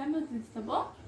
até, meus tá bom?